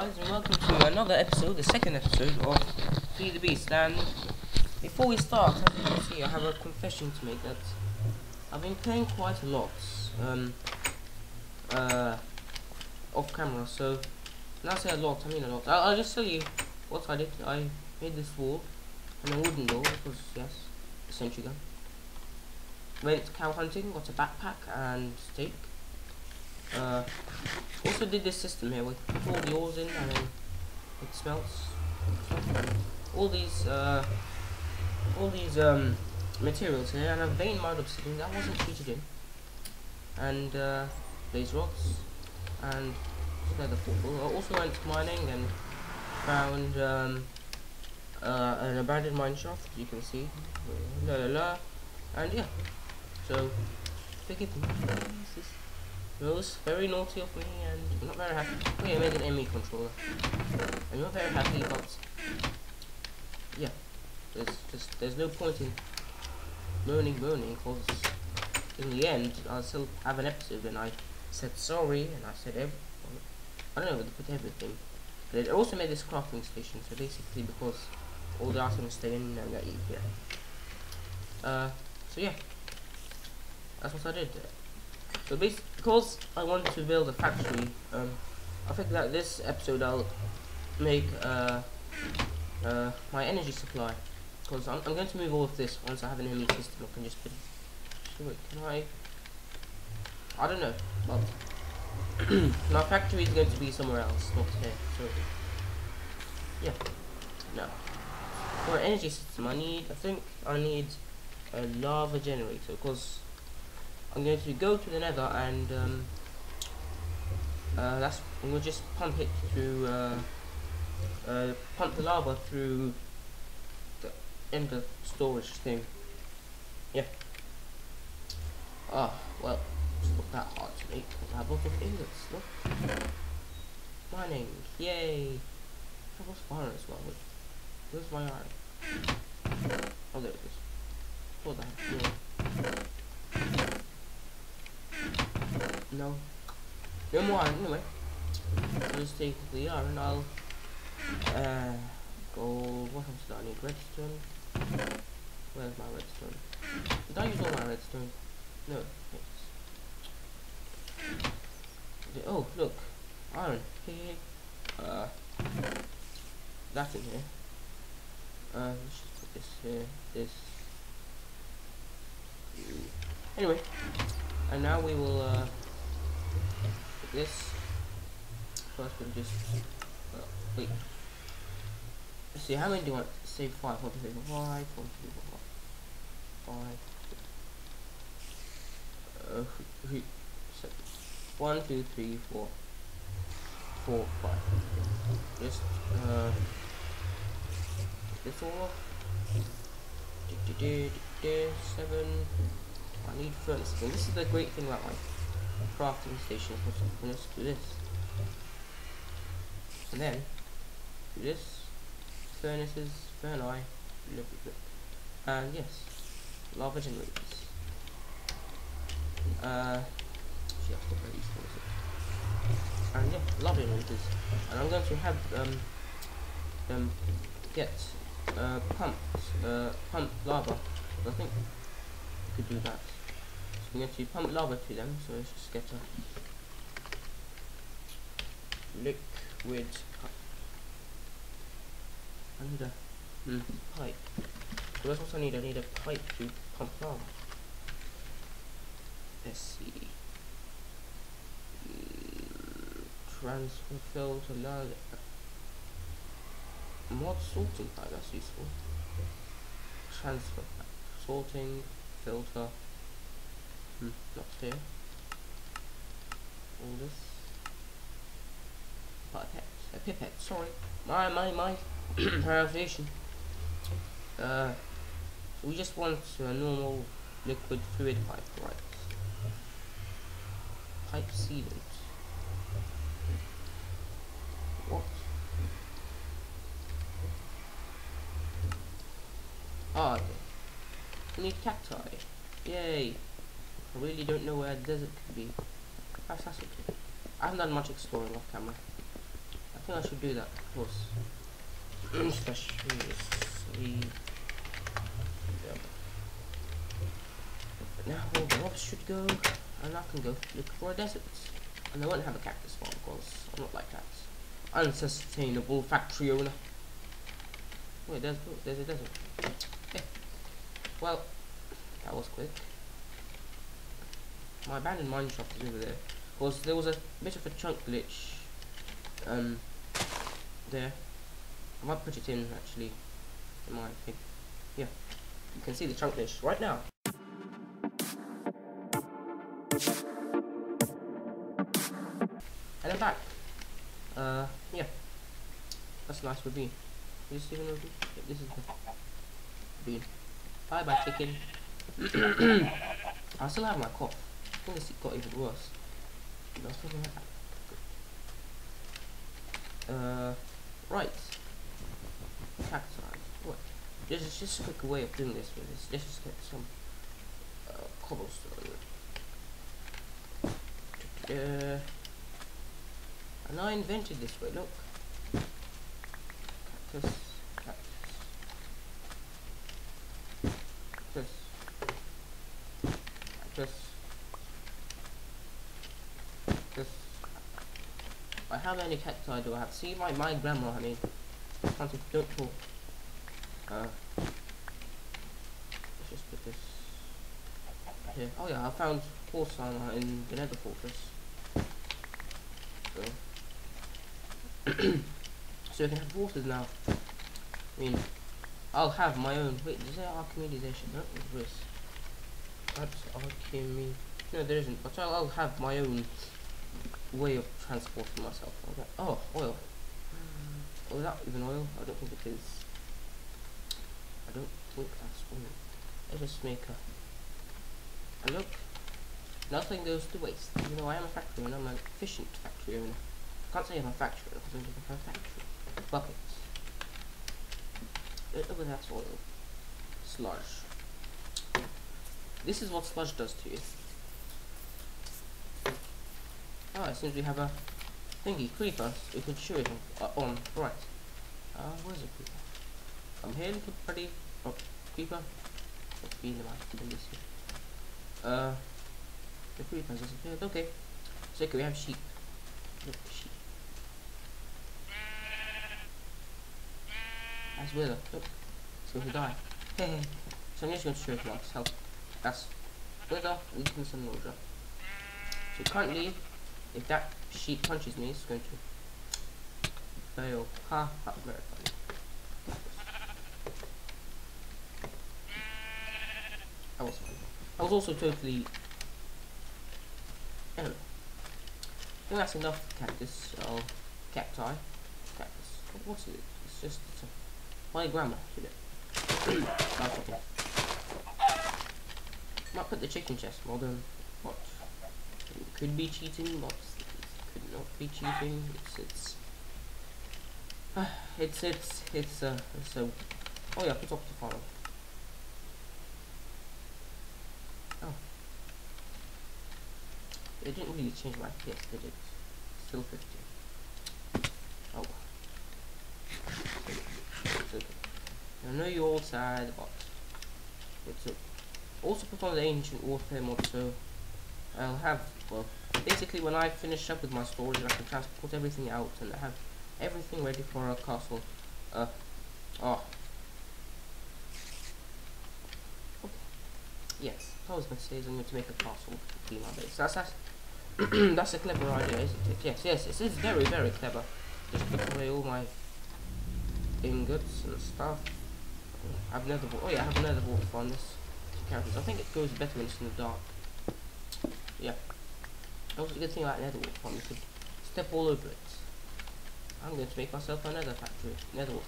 guys, and welcome to another episode, the second episode of Feed the Beast. And before we start, as you can see, I have a confession to make that I've been playing quite a lot, um, uh, off camera. So when I say a lot, I mean a lot. I'll, I'll just tell you what I did. I made this wall and a wooden door because yes, a sentry gun. Went cow hunting, got a backpack and steak. Uh, also did this system here, we put all the ores in and then it smelts. All these, uh, all these um, materials here, and a vein mined obsidian that wasn't treated in, and uh, blaze rods, and leather portal. I also went mining and found um, uh, an abandoned mine shaft, as you can see. La la la, and yeah. So forgive me. It was very naughty of me and I'm not very happy. Okay, I made an ME controller. I'm not very happy, but yeah, there's just there's no point in moaning, moaning, because in the end I'll still have an episode and I said sorry and I said every I don't know put everything. But it also made this crafting station, so basically because all the items stay in and get here. Uh, so yeah, that's what I did. So because I want to build a factory, um, I think that this episode I'll make uh, uh, my energy supply. Because I'm, I'm, going to move all of this once I have an energy system. I can just put. Wait, can I? I don't know, but my factory is going to be somewhere else, not here. So yeah, no. For energy system, I need. I think I need a lava generator because I'm going to go to the nether and um, uh, that's I'm going to just pump it through uh, uh, pump the lava through the ender storage thing. Yeah. Ah well it's not that hard to make I have of ingots look mining yay! I was fire as well where's my iron? Oh there it is. For that yeah no. No more anyway. Just take the iron. I'll uh go what else do I need? Redstone. Where's my redstone? Did I use all my redstone? No. Oh look. Iron. Here. Uh that in here. Uh let's just put this here. This Anyway. And now we will uh this. First we'll just uh, wait. Let's see how many do you want? Say five. One, two, three, four, five. One, two, three, four, five. Uh, three, seven. One, two, three, four, four, five. Just uh, this all. Seven. I need furnaces. And this is the great thing about my crafting station let's do this. And then do this furnaces furnace and yes lava generators. Uh and yeah lava generators. And I'm going to have um them get uh pumps uh pump lava. I think we could do that I'm going to pump lava to them, so let's just get a liquid pipe. I need a mm, pipe. So that's what I need, I need a pipe to pump lava. Let's see. Transfer filter lava. Mod sorting pipe, that's useful. Transfer sorting filter Hmm, not here. All this. Pipette. A pipette, sorry. My, my, my pronunciation. Uh, we just want a normal liquid fluid pipe, right? Pipe sealant. What? Ah, okay. We need cacti. Yay. I really don't know where a desert could be. Fantastic. I haven't done much exploring off camera. I think I should do that, of course. Especially... But now all the mobs should go, and I can go look for a desert. And I won't have a cactus farm, because I'm not like that. Unsustainable factory owner. Wait, there's, oh, there's a desert. Yeah. Well, that was quick. My abandoned mine shaft is over there. Was there was a bit of a chunk glitch um there. I might put it in actually in my thing. Yeah. You can see the chunk glitch right now. And I'm back. Uh yeah. That's nice for bean. Is this even bean? Yeah, this is the bean. Bye bye chicken. I still have my cough. I think this got even worse. Uh, right. Cacti. What? This is just a quick way of doing this this. Let's just get some uh, cobblestone. Uh, and I invented this way, look. Cactus. Cactus. Cactus. Cactus. Right, how many cacti do I have? See my my grandma, I mean. Don't talk. Uh let's just put this here. Oh yeah, I found horse armor in the nether fortress. So so we can have horses now. I mean, I'll have my own. Wait, is there Archimedization? No, there is. That's Archimed. No, there isn't. But I'll, I'll have my own way of transporting myself. Okay. Oh, oil. Oh, is that even oil? I don't think it is. I don't think that's oil. Let's just make a, a look. Nothing goes to waste. You know, I am a factory and I'm an efficient factory owner. I can't say I'm a factory because I'm just a factory. Buckets. Uh, oh, that's oil. Sludge. This is what sludge does to you. Oh, it seems we have a thingy, creeper. We could shoot it on. Uh, on. Right. Uh, where's the creeper? Come here, little buddy. Oh, creeper. Let's be the man. Uh, the creeper has disappeared. Okay. So, okay, we have sheep. Look, sheep. That's wither. Look. It's going to die. Hey, so I'm just going to show you. Help. That's wither, weakness, and nausea. So currently, if that sheep punches me, it's going to fail. Ha ha, very funny. That was. I was also totally. Anyway. I think that's enough cactus. Oh, cacti. Cactus. What's it? It's just. It's a, my grandma did it. okay. Might put the chicken chest mod on. What? Could be cheating, but could not be cheating. It's it's uh, it's it's it's uh so. Oh yeah, put Optifine. Oh, it didn't really change my FPS, did it? Still 50. Oh. It's okay. I know you're all sad, but it's okay. Also put on the ancient warfare mod, so I'll have well basically when I finish up with my storage I can transport everything out and have everything ready for our castle. Uh, oh. Okay. Yes, I was going to say is I'm going to make a castle to be my base. That's, that's, that's a clever idea, isn't it? Yes, yes, it is very, very clever. Just put away all my ingots and stuff. I've never, oh yeah, I have another water on this characters. I think it goes better when it's in the dark. Yeah. that was a good thing about nether farm, you could step all over it. I'm going to make myself a nether factory, nether factory.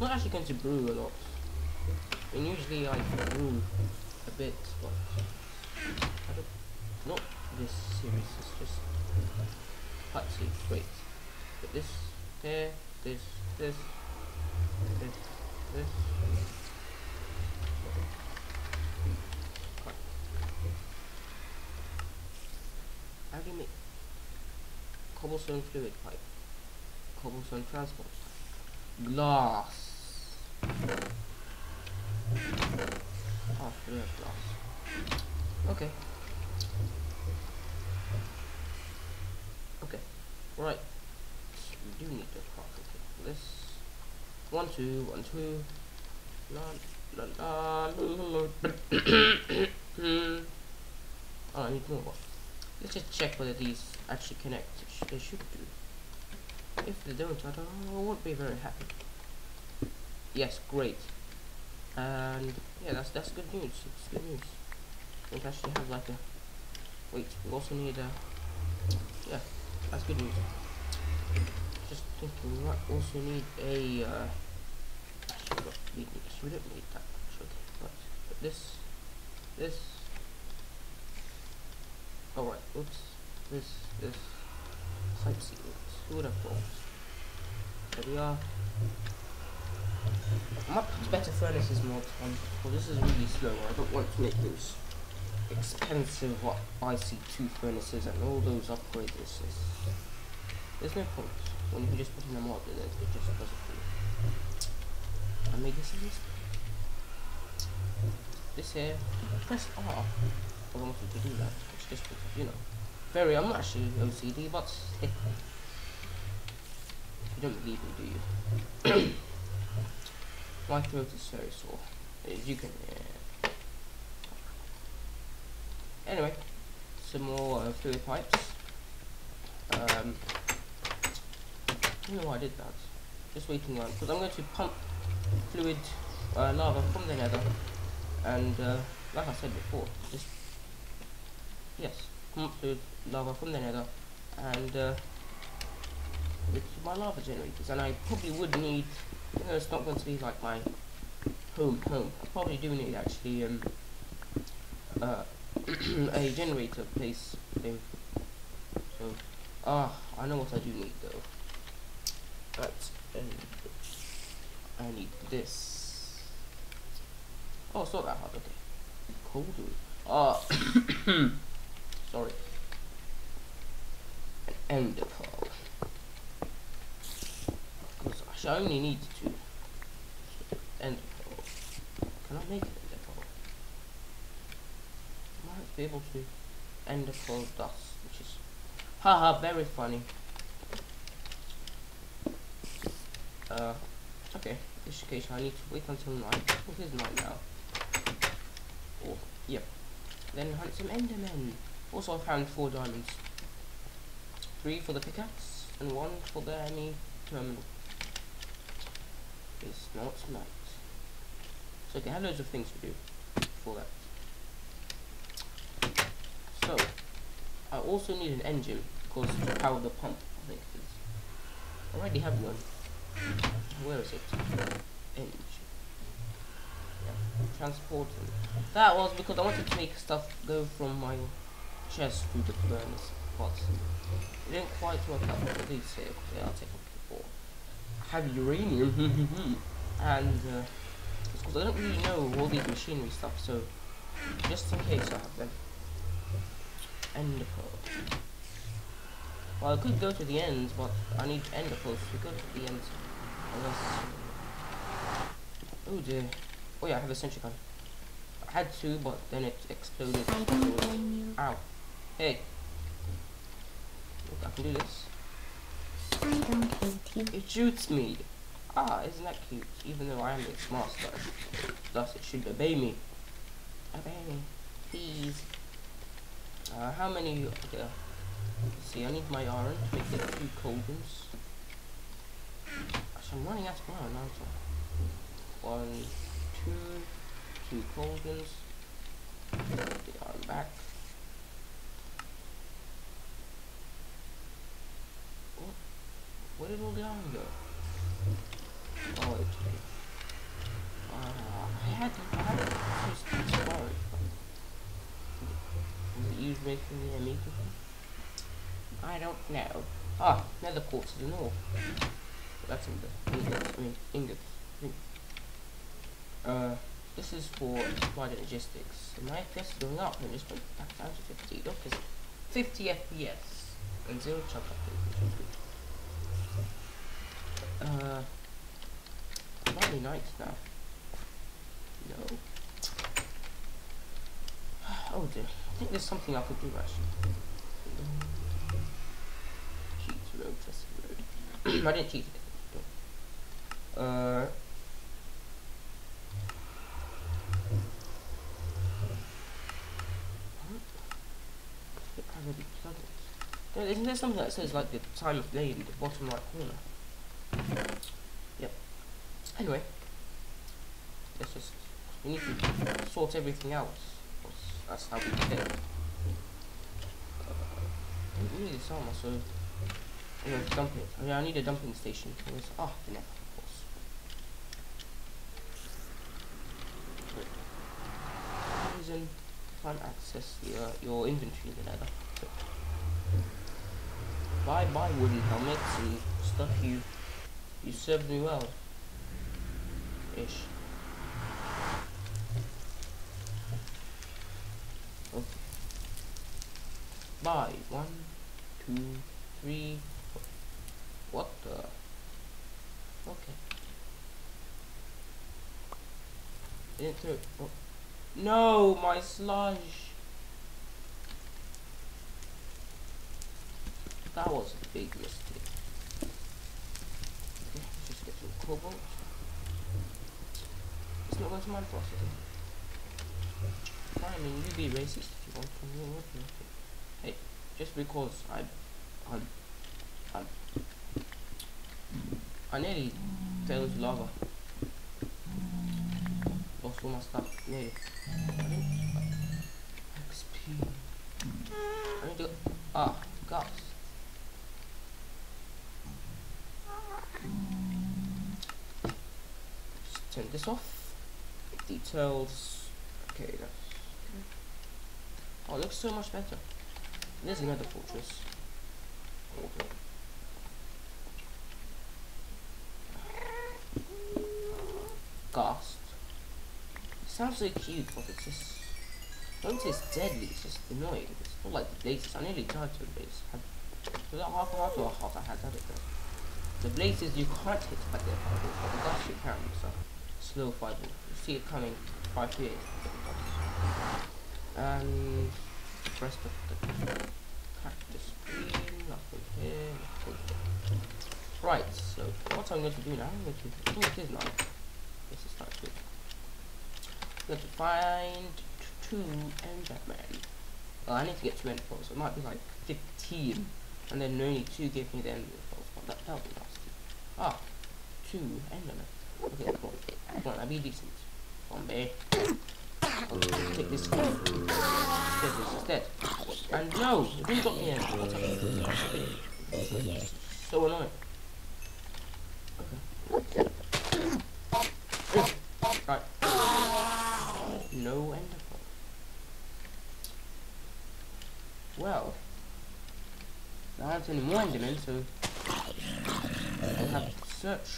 Not actually going to brew a lot. I mean, usually I brew a bit, but I don't, not this series, it's just see, great. But this, there, this, this, this, this, How do you make cobblestone fluid pipe? cobblestone transport. Glass. Oh, we have glass. Okay. Okay. Right. We do need to craft this. One, two, one, two. La, la, la, la, la. oh, I need more. Let's just check whether these actually connect. They should do. If they don't, I, don't, I won't be very happy. Yes, great. And yeah, that's that's good news. It's good news. We actually have like a. Wait, we also need a. Yeah, that's good news. Just thinking, we might also need a. Uh, actually, we, need, we don't need that. Okay, but, but this, this. All right, oops, this, this. Would have thought? There we are. I might put better furnaces mods on, well this is really slow, I don't want to make those expensive what IC2 furnaces and all those upgrades. It's, there's no point when you can just put in a mod and it, it just does it for. I made this in this. Here, press R. I want you to do that. It's just you know, very. I'm not actually OCD, but you don't believe me, do you? My throat is very sore. You can. Uh, anyway, some more uh, fluid pipes. Um, I don't know why I did that. Just waiting on because I'm going to pump fluid uh, lava from the nether, and uh, like I said before, just yes, fluid lava from the nether, and uh, with my lava generators, and I probably would need you know, it's not going to be like my home home. I probably do need actually um uh a generator place thing. So ah, I know what I do need though. That's um, I need this. Oh, it's not that hard. Okay, cold. Ah, sorry. An ender pearl. So I only need to ender pearl. Can I make an ender pearl? I might be able to ender pearl dust, which is haha very funny. Uh, okay. In this case, I need to wait until night. It is night now. Oh, yep. Then hunt some endermen. Also, I found four diamonds. Three for the pickaxe and one for the enemy terminal. It's not night. So I have loads of things to do for that. So, I also need an engine because to power the pump, I think it is. I already have one. Where is it? Engine. Yeah. Transport. That was because I wanted to make stuff go from my chest to the furnace pots. It didn't quite work out what these say because they are technically for have uranium and uh, because I don't really know all these machinery stuff so just in case I have them. Ender pearl. Well I could go to the ends but I need ender pearls to go to the ends. Unless Oh dear. Oh yeah I have a sentry gun. I had to but then it exploded. I don't blame you. Ow. Hey. Look I can do this. I don't hate you. It shoots me. Ah, isn't that cute? Even though I am its master. Thus it should obey me. Obey me. Please. Uh, how many... Okay. Let's see, I need my iron to make it a few cauldrons. Actually, I'm running out of iron, aren't I? One, two, two cauldrons. Put the iron back. What? Where did go? Oh. Uh, I had I had it just tomorrow. Was it used making the amiibo? I don't know. Ah, nether quartz the north. That's in the ingots. I mean ingots. I. Uh, this is for supply logistics. And my FPS is going up and just went back down to 50. Look, it's 50 FPS and zero chunk which is good. Uh, be night now. No. Oh dear. I think there's something I could do actually. Cheat road, just road. I didn't cheat it. Uh. already plugged Isn't there something that says like the time of day in the bottom right corner? Yep. Anyway, let's just we need to sort everything out. That's how we get it. Uh, I need this armor, so I'm going to dump it. Yeah, I need a dumping station. Where's ah the net, can't access your your inventory in the nether. Bye bye wooden helmets and stuff you you served me well. Ish. Okay. Bye. One, two, three. What the? Okay. Didn't throw. Oh. No, my sludge. That was a big mistake. Okay, let's just get some cobalt. Mine process. I mean, you be racist if you want to. Hey, just because I, I, I, I nearly fell into lava. Lost all my stuff. Nearly. XP. I need to. Ah, gas. turn this off. Details. Okay, that's okay. Oh, it looks so much better. There's another fortress. Okay. It sounds so cute, but it's just. Don't say it's deadly, it's just annoying. It's not like the blazes. I nearly died to the blaze. Was that half a heart or a I had? Don't. The blazes you can't hit by the fireball, but the ghast you can, so slow fireball. You see it coming five feet. And the rest of the cactus green, nothing here, nothing here. Right, so what I'm going to do now, I'm going to, I it is now. This is start with. I'm going to find two endermen. Well, I need to get two enderpearls, so it might be like 15. And then only two give me the enderpearls, but that, that'll be nasty. Ah, two endermen. Okay, come on. I'll be decent. Come. I'll take this one. This instead. And no, it drop me. So annoying. Okay. Right. No enderpearl. Well. I have any more endermen, so I'll have to search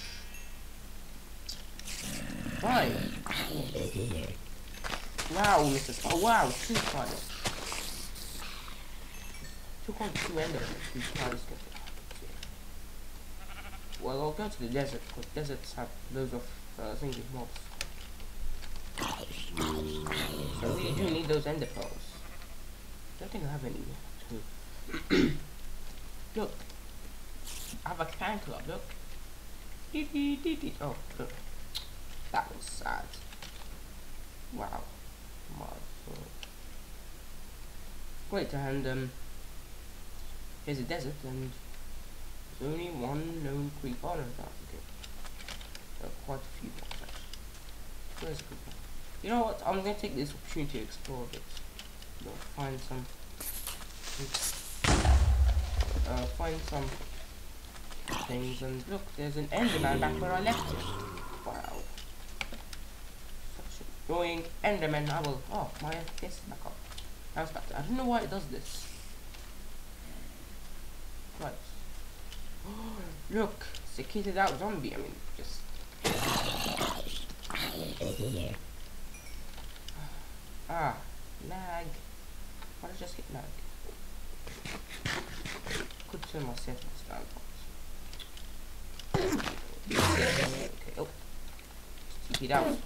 Right. Wow, Mr. Sp oh, wow, two spiders. Took on two enders, two. Well, I'll go to the desert, because deserts have loads of uh, thingy mobs. So we do need those ender pearls. I don't think I have any. look. I have a fan club, look. Oh, look. That was sad. Wow. My God. Great, and um, here's a desert, and there's only one known creeper. on that's okay. There are quite a few. Where's the creeper? You know what? I'm gonna take this opportunity to explore a bit. Find some. Uh, find some things, and look, there's an Enderman back where I left it. Wow. Going Enderman, I will. Oh, my yes, back up. I was back. I don't know why it does this. Right. Oh, look, kitted out zombie. I mean, just. ah, lag. Why did I just hit lag? Could turn my settings down. Okay, oh. It out.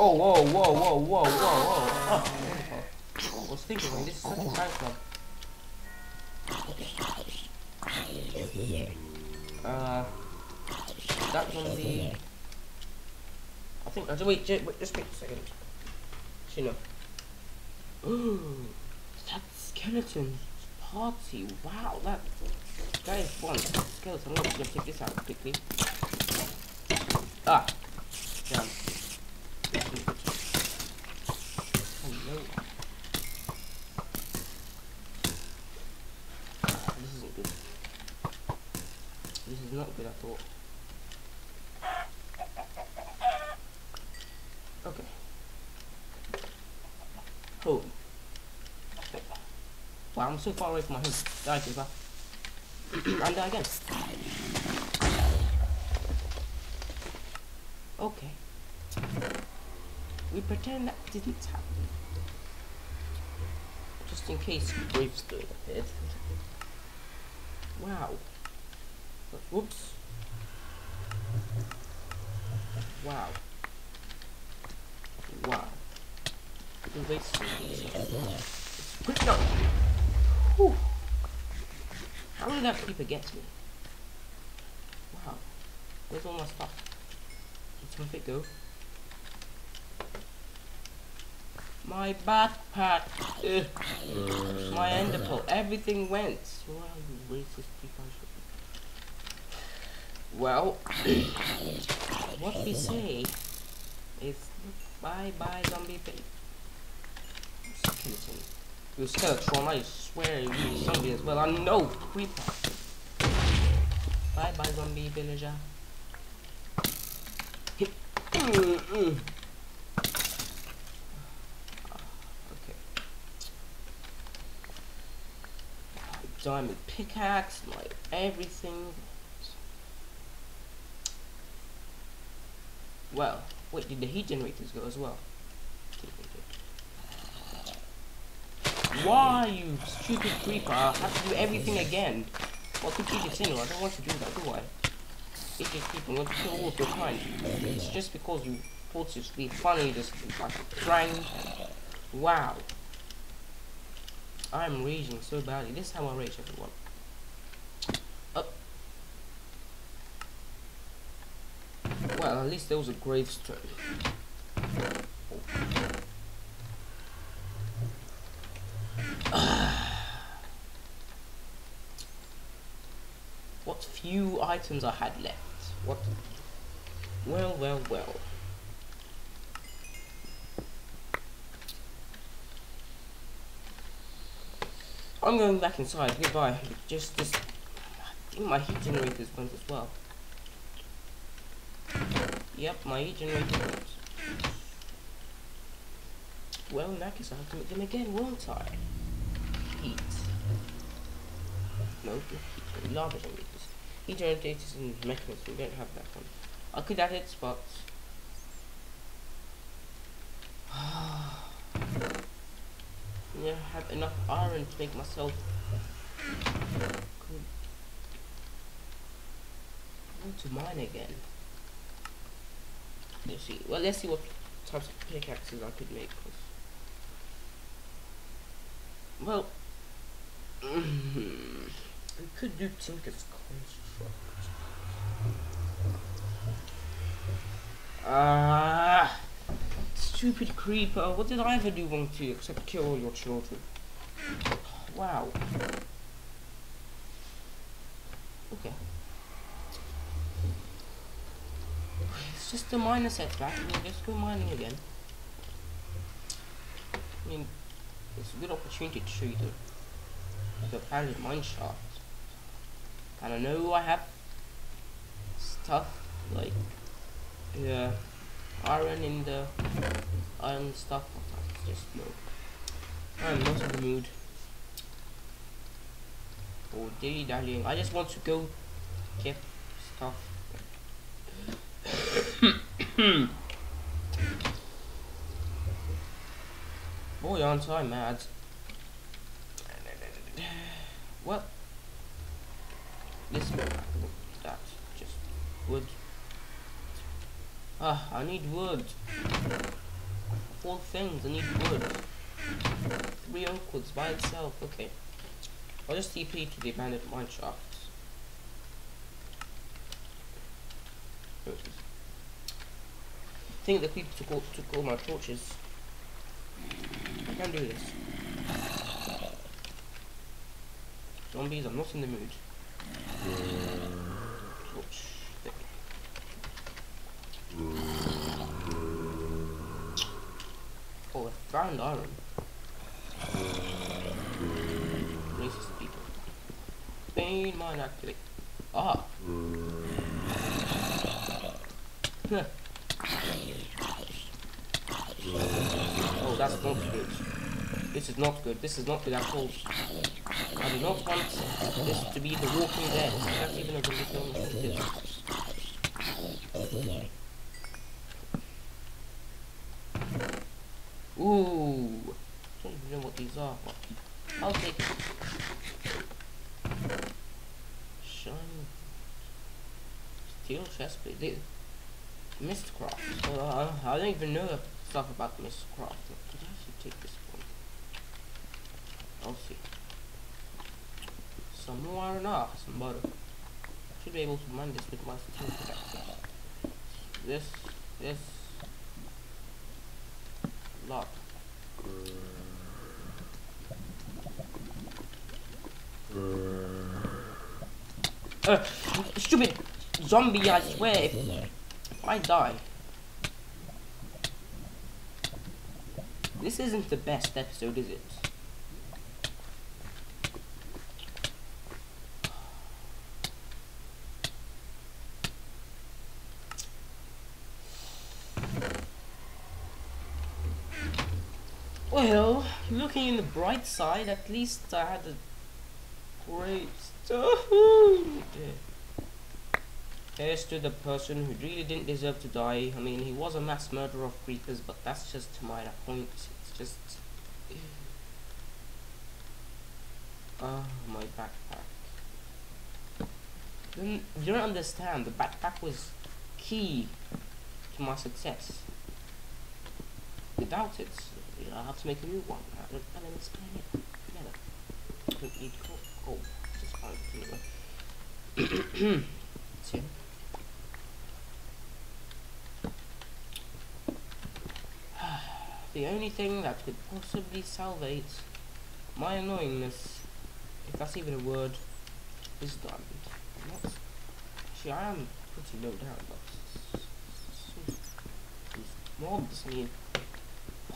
Oh, whoa, whoa, whoa, whoa, whoa, whoa. Oh, I was thinking, like, this is such a time club. Uh, that zombie. I think. Uh, wait, just, wait, just wait a second. Actually, no. Ooh, that skeleton party. Wow, that that is fun. Skeleton. I'm gonna check this out quickly. Ah, damn. Hello. Ah, This isn't good. Good. Okay. Home. Wow, I'm so far away from my home. Die, Creeper. and die again. Okay. We pretend that didn't happen. Just in case gravestone appeared. Wow. Whoops. Wow. Wow. The gravestone. Quick no! Whew. How did that creeper get me? Wow. Where's all my stuff? Did of it go? My backpack. Ugh. My ender pearl. Everything went. Wow, you racist people. Well, what we say is bye bye zombie baby. Skeleton. You skeleton, I swear you zombie as well. I know creeper. Bye bye zombie villager. Okay. Diamond pickaxe, like everything. Well, wait, did the heat generators go as well? Why, you stupid creeper? I have to do everything again. What could you continue? I don't want to do that, do I? It's just people to kill all your kind. It's just because you be funny just like trying. Wow. I'm raging so badly. This is how I rage, everyone. Well, at least there was a gravestone. what few items I had left. What? Well, well, well. I'm going back inside. Goodbye. Just this. I think my heat generator's went as well. Yep, my heat generator went. Well, in that case, I have to make them again, won't I? Heat. No, heat. Lava generators. Heat generators and mechanisms. We don't have that one. I could add it, but. yeah, have enough iron to make myself good. I want to mine again. Let's see. Well, let's see what types of pickaxes I could make. Well, we could do Tinker's construct. Ah, stupid creeper! What did I ever do wrong to you except kill your children? Wow. Okay. It's just a minor setback. We'll just go mining again. I mean, it's a good opportunity to show you the, the padded mine shaft. And I know I have stuff like yeah, iron in the iron stuff, but I just no. I'm not in the mood for dilly dallying. I just want to go get stuff. Boy, aren't I mad. Well, this. That just wood. Ah, I need wood. All things, I need wood. Three oak woods by itself. Okay. I'll just TP to the abandoned mine shaft. I think the people took all, took all my torches. I can do this. Zombies, I'm not in the mood. Torch. There. Oh, I found iron. Racist people. Main mine activate. Ah. Huh. oh, that's not good. This is not good. This is not good at all. I do not want this to be the Walking Dead. That's even a really film. Ooh. I don't even know what these are. I'll take. Shiny. Steel chestplate. They- Mystcraft. Uh, I don't even know stuff about Mystcraft. Could I actually take this one? I'll see. Some more iron ah, some butter. Should be able to mine this with my pickaxe. This, this, lot. Uh, stupid zombie! I swear, if I die. This isn't the best episode, is it? Well, looking in the bright side, at least I had a great stuff. Here's to the person who really didn't deserve to die. I mean, he was a mass murderer of creepers, but that's just to my point. It's just. Oh, my backpack. You you don't understand. The backpack was key to my success. Without it, you know, I have to make a new one. I don't, I don't explain it. Together. I don't need coal. Oh, just fine. Anyway. The only thing that could possibly salvate my annoyingness, if that's even a word, is diamond. And Actually, I am pretty low down, but these mobs need.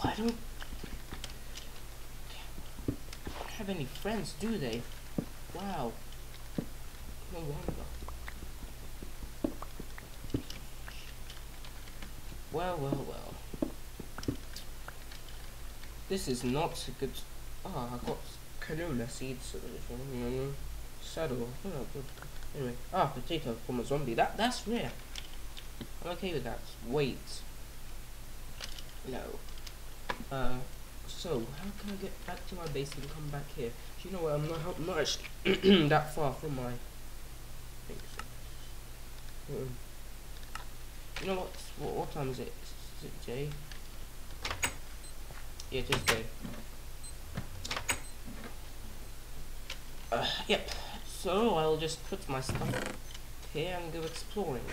Why don't have any friends, do they? Wow. No wonder. Well, well, well. This is not a good. Ah, I got canola seeds. Saddle. Oh. Anyway, ah, potato from a zombie. That that's rare. I'm okay with that. Wait. No. Uh. So, how can I get back to my base and come back here? Do you know what? I'm not, I'm that far from my. Mm. You know what? What, what time is it? Is it day? Yeah, it is day. Uh, yep. So I'll just put my stuff here and go exploring.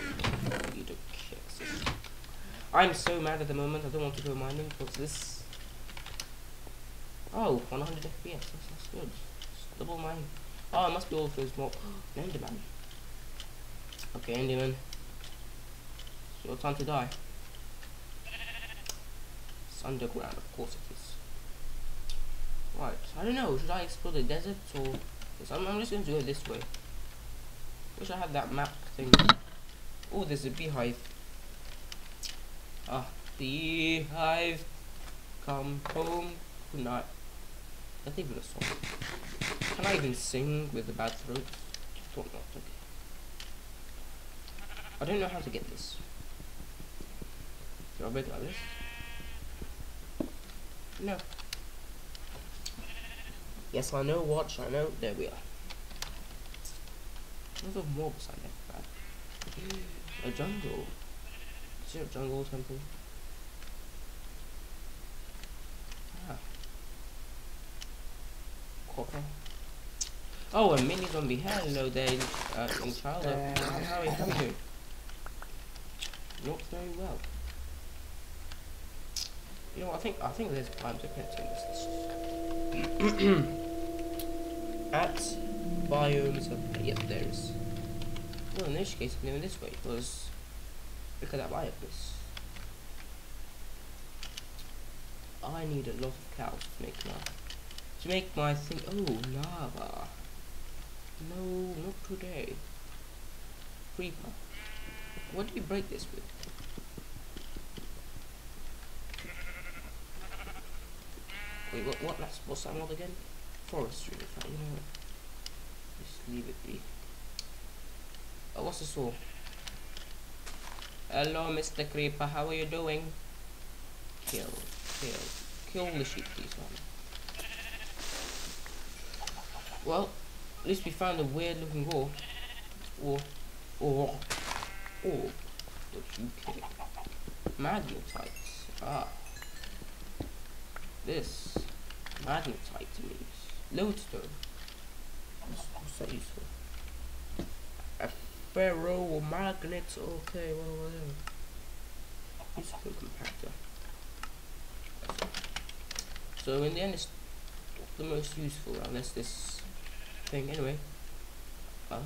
I'm so mad at the moment. I don't want to go mining because this. Oh, 100 FPS. That's, that's good. It's double mine. Oh, it must be all of those more. Enderman. Okay, Enderman. It's your time to die. It's underground, of course it is. Right, I don't know, should I explore the desert or... Yes, I'm, I'm just going to go this way. Wish I had that map thing. Oh, there's a beehive. Ah, beehive, come home tonight. That's even a song. Can I even sing with a bad throat? Thought not, okay. I don't know how to get this. Do I break like this? No. Yes, I know, watch, I know. There we are. Another mobs I never had. A jungle. Is there a jungle temple? Ah. Copper. Oh, a mini zombie. Hello there, uh, in child. Uh, how are you doing? Not very well. You know, I think I think there's times difference in this. At biomes of yep, there is. Well, in this case, I'm doing this way because look at that biomes. I need a lot of cows to make my to make my thing. Oh, lava. No, not today. Creeper. What do you break this with? Wait, what, what, that's, what's that mod again? Forestry, in fact, you know? Just leave it be. Oh, what's the saw? Hello, Mr. Creeper, how are you doing? Kill, kill, kill the sheep, please, man. Well, at least we found a weird looking ore. Or, or, or, what you kidding? Magnetite. Ah. This. Magnetite to me. Lodestone. What's, what's that useful? A ferro magnet. Okay, well, whatever. Useful compactor. So in the end, it's the most useful unless this thing. Anyway, uh,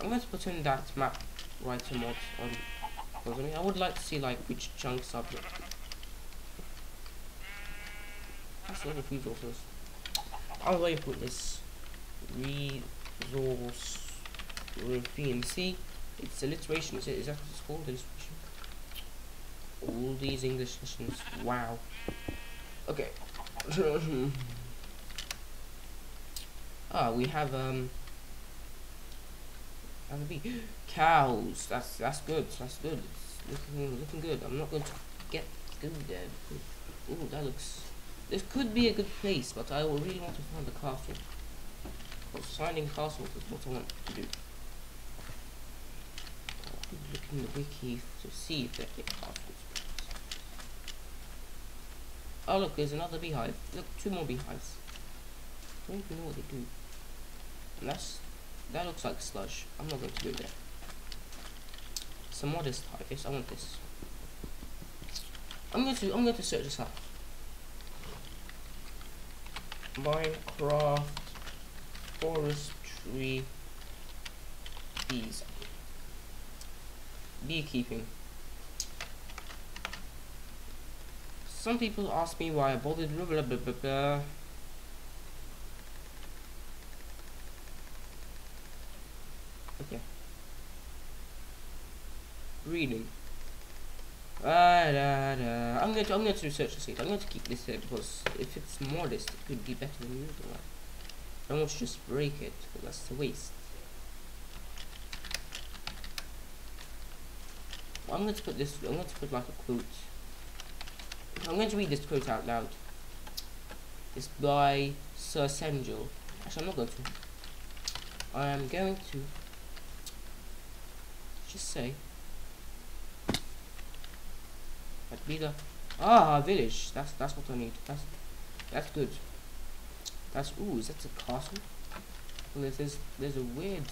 I'm going to put in that map writer mod on. I would like to see like which chunks are. That's a lot of resources. How do I put this? Resource. See, it's alliteration. Is it? Is that what it's called? All these English lessons. Wow. Okay. ah, we have um. A. Cows. That's that's good. That's good. It's looking looking good. I'm not going to get good there. Oh, that looks. This could be a good place, but I really want to find the castle. Because finding castles is what I want to do. Look in the wiki to see if there are castles. Oh look, there's another beehive. Look, two more beehives. I don't even know what they do. That's that looks like sludge. I'm not going to do that. Some modest hive. Yes, I want this. I'm going to I'm going to search this up. Minecraft forestry bees beekeeping. Some people ask me why I bothered blah blah blah blah blah. Okay. Reading. Ah, da, da. I'm going to I'm going to research this. I'm going to keep this here because if it's modest, it could be better than usual. I don't want to just break it that's a waste. I'm going to put this. I'm going to put like a quote. I'm going to read this quote out loud. It's by Sir Senjil. Actually, I'm not going to. I am going to just say be the ah village. That's that's what I need. That's that's good. That's ooh. Is that a castle? Well, there's there's a weird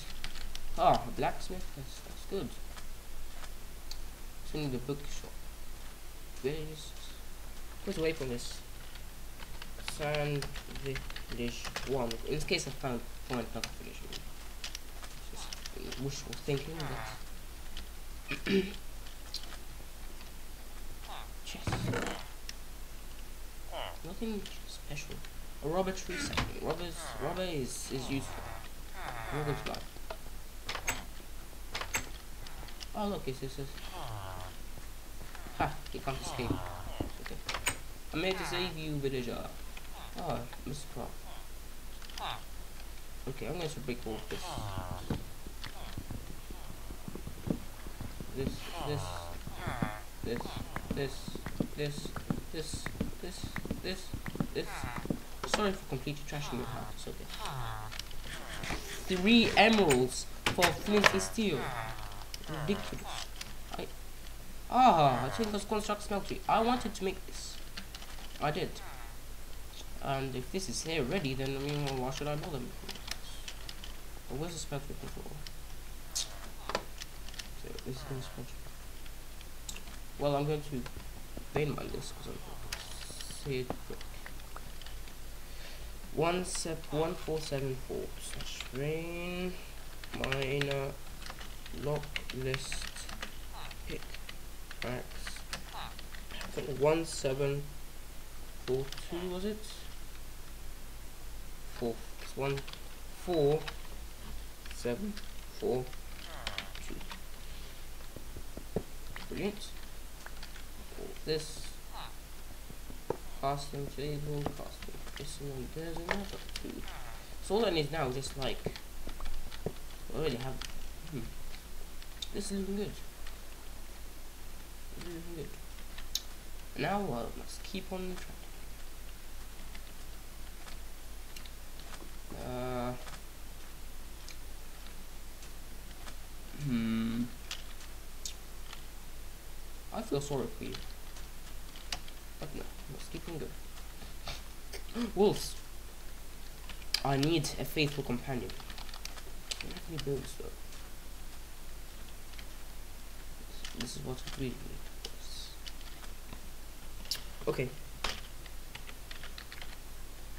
ah a blacksmith. That's that's good. It's in the bookshop. Villages. Get away from this. Sand village one. In this case, I found find another village. Just wishful thinking. But chest. Nothing special. A robber tree setting. Robbers, robber is is useful. To lie. Oh look, it's this. Is Ha! You can't escape. Okay. I'm here to save you, villager. Oh, Mr. Croft. Okay, I'm going to break all this. This, this, this, this, this, this, this, this, this. Sorry for completely trashing your house, okay. three emeralds for flinty steel. Ridiculous. I ah, I think was construct smeltery. I wanted to make this. I did. And if this is here ready, then I mean, why should I bother? Well, where's the smeltery control? So this is gonna. Well, I'm going to vein mine this because I'm see it quick. One sep one four seven four slash rain minor lock list pick axe. I think one seven four two was it? Four one four seven four two. Brilliant. This casting table, casting this one, there's another two. So all I need now is just like I already have hmm. This is looking good. This is looking good. Now I must keep on trying. Uh hmm I feel sorry for you. Going. Wolves. I need a faithful companion. I don't have any though. This is what really need. Okay.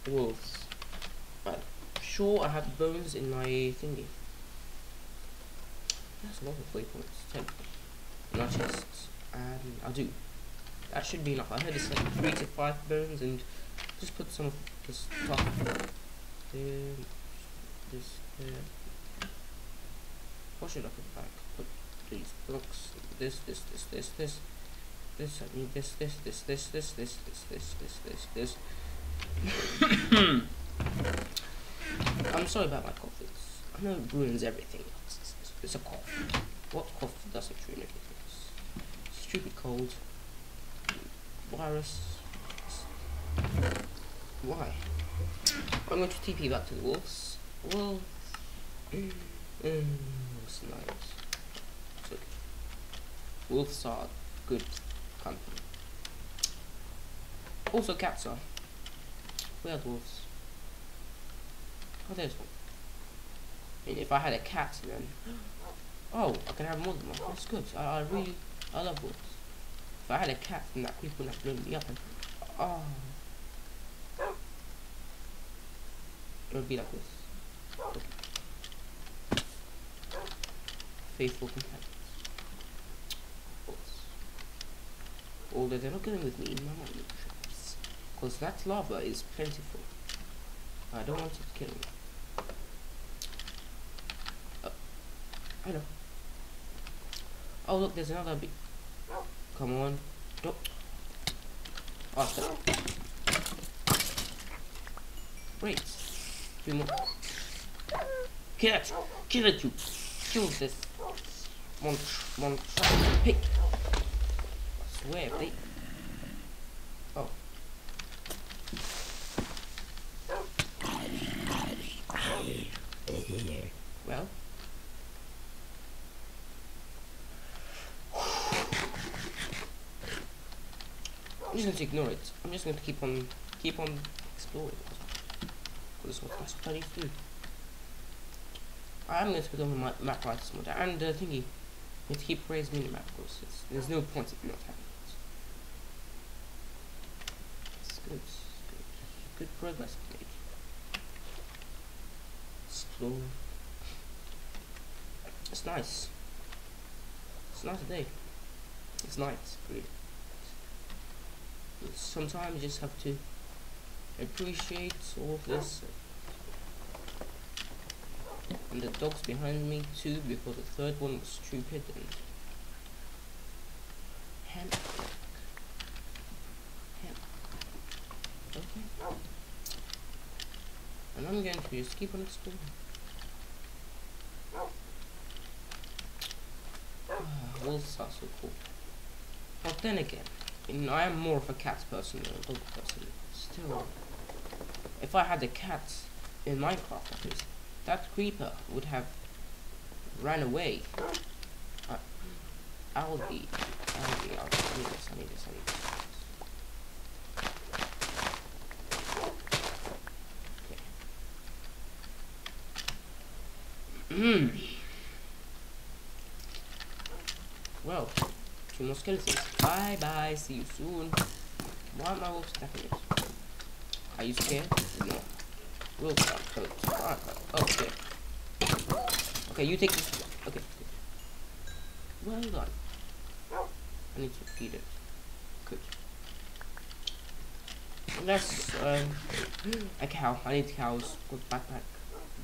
Wolves. I'm sure I have bones in my thingy. That's a lot of. Ten. Our chests. And I do. That should be enough. I heard it's like three to five bones and just put some of the stuff there. This there. What should I put back? Put these blocks. This, this, this, this, this. This, I need this, this, this, this, this, this, this, this, this, this, this. I'm sorry about my cough. It's, I know it ruins everything. It's, it's, it's a cough. What cough doesn't ruin everything? It's stupid cold. Virus. Why? I'm going to TP back to the wolves. Wolves. Mm, it's nice. It's okay. Wolves are good company. Also cats are. Where are the wolves? Oh, there's one. I mean, if I had a cat, then... Oh, I can have more than one. That's good. I, I really... I love wolves. I had a cat, then that creep wouldn't have blown me up. And, oh. It would be like this. Faithful companions. Although they're not going with me, no, because that lava is plentiful. I don't want it to kill me. Oh. I know. Oh look, there's another big. Come on. Nope. Oh, stop. Great. Three more. Kill it! Kill it, you! Kill this. One, one, hey! I swear, they. Oh. Well. I'm ignore it. I'm just going to keep on keep on exploring. This one that's plenty food. I'm going to put on a MapWriter mod and the uh, thingy. Have to keep raising minimap because there's no point you're not having it. It's good. Good. Good progress made. Explore. It's nice. It's nice day. It's nice, really sometimes you just have to appreciate all of this. And the dogs behind me too because the third one was stupid and okay. And I'm going to just keep on exploring. Wolves are so cool. But then again I am more of a cat person than a dog person. Still, if I had a cat in Minecraft, at least, that creeper would have ran away. Uh, Algae. Algae, algae. I need this, I need this, I need this. Hmm. Well, more skeletons. Bye bye, see you soon. Why am I? Are you scared? No. Coat. Oh, okay. Okay, you take this. Okay. Well done. I need to feed it. Good. That's um, a cow. I need cows. Good backpack.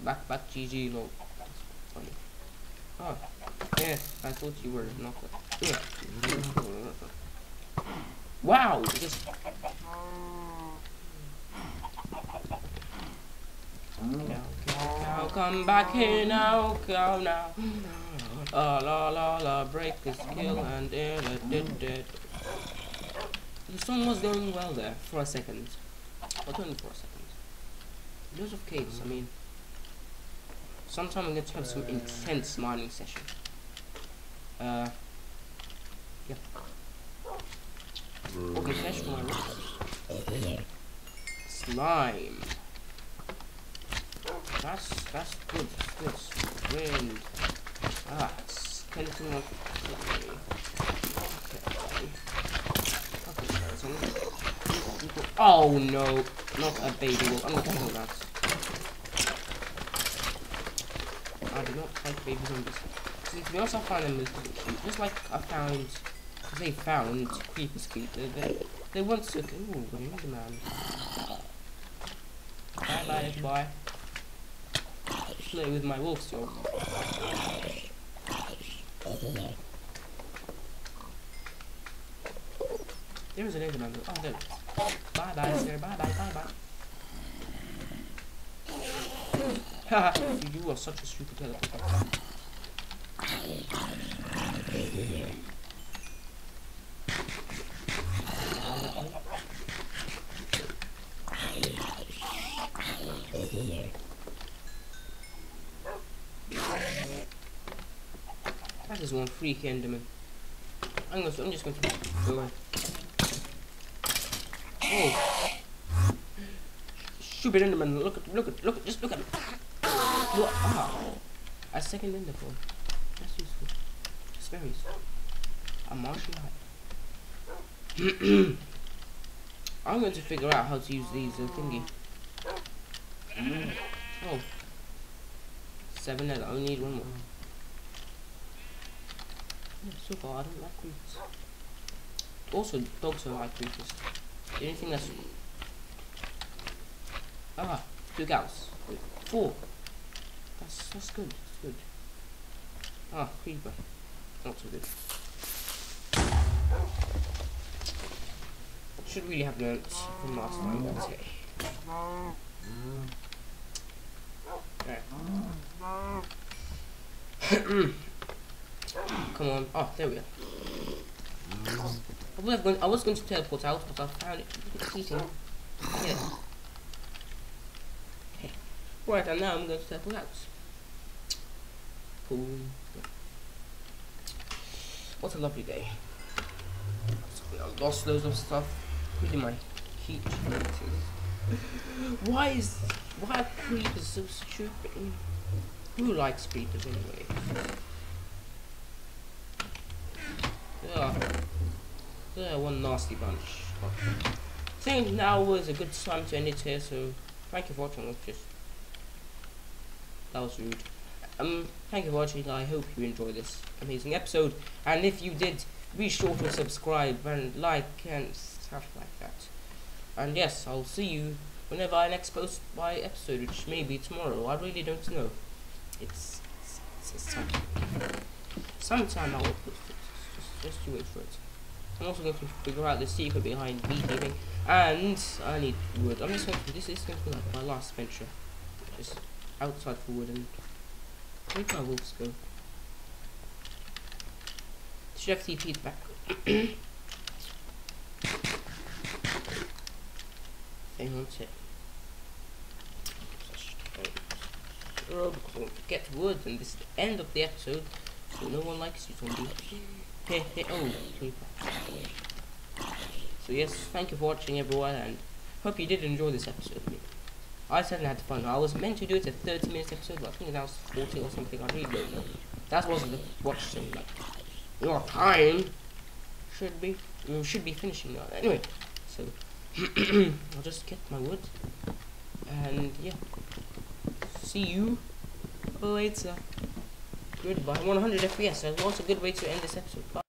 Backpack GG low. That's funny. Oh. Yeah, I thought you were not. Wow! Just cow, come back here now, cow now. Uh, la la la, break this kill and da da da. The song was going well there for a second, but only for a second. Lots of caves. I mean, sometime I'm to have some intense mining session. Uh, yeah. Open flesh for my rocks. Slime. That's that's good. That's good. Wind. Ah, skeleton clay. Okay. Okay, skeleton. Oh no, not a baby wolf. I'm not kill that. I do not like baby zombies. To be honest, I find them. Just like I found, they found creepers cute. They, they, they once took. Ooh, the man. Bye bye, boy play with my wolf sword. There's an enderman. Oh, there. Bye bye, sir. Bye bye, bye bye. Haha, you are such a stupid teleporter. That is one freak enderman. I'm, gonna, I'm just going to go away. Oh. Stupid enderman, look at, look at, look at, just look at me. What? Ah. A second enderpearl. That's useful. It's very useful. A martial light. I'm going to figure out how to use these uh, thingy. Oh. Seven I only need one more. So far, I don't like creepers. Also, dogs don't like creepers. The only thing that's... Ah, two cows. Four. That's, that's good, that's good. Ah, creeper. Not so good. Should really have learnt from last time, okay. Okay. Come on. Oh, there we are. I was going, I was going to teleport out, but I found it. It's eating. Yeah. Okay. Right, and now I'm going to teleport out. Boom. What a lovely day. I lost loads of stuff. Really my heat Why is why are creepers so stupid? Who likes creepers anyway? Yeah. Yeah, one nasty bunch. I think now was a good time to end it here, so thank you for watching. Just that was rude. Um, thank you for watching. I hope you enjoyed this amazing episode, and if you did, be sure to subscribe and like and stuff like that. And yes, I'll see you whenever I next post my episode, which may be tomorrow. I really don't know. It's, it's, it's, sometime. sometime I will post it. Just you wait for it. I'm also going to figure out the secret behind beekeeping, and I need wood. I'm just going to, this is going to be like my last venture. Just outside for wood, and where can my wolves go? Should have TP'd back. Hang on oh, want to get wood, and this is the end of the episode, so no one likes you, zombie. Oh. So yes, thank you for watching everyone, and hope you did enjoy this episode. I, certainly had fun. I was meant to do it a 30 minutes episode, but I think that was 40 or something. I really don't know. That wasn't the watch thing. Like your time should be you should be finishing now. Anyway, so I'll just get my wood, and yeah, see you later. Goodbye. 100 FPS. That's also a good way to end this episode. Bye.